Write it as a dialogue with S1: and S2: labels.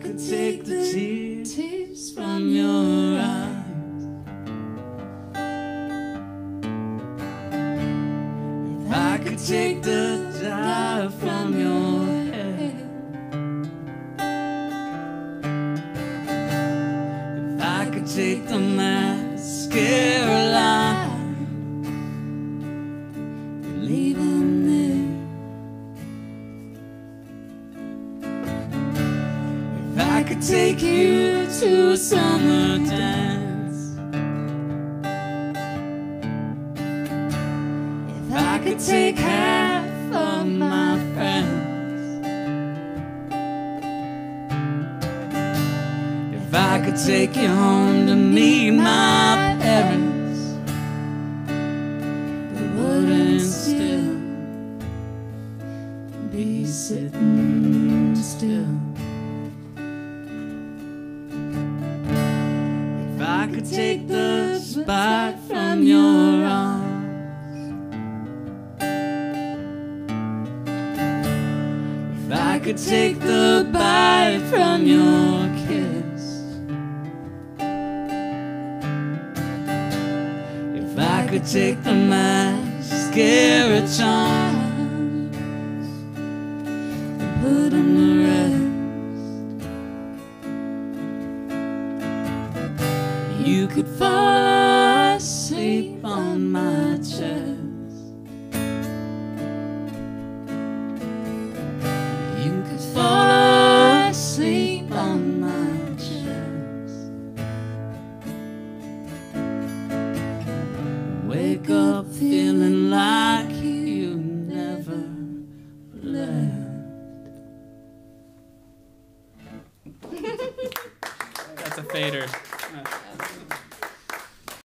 S1: could take the tears, from your eyes. If I could take the dye from your hair. If I could take the mascara I could take you to a summer dance. If I could take half of my friends. If I could take you home to meet my parents, they wouldn't still be sitting still. I could take the spot from your arms. If I could take the bite from your kiss. If I could take the mascara charms and put 'em You could fall asleep on my chest. You could fall asleep on my chest. Wake up feeling like you never left.
S2: That's a fader.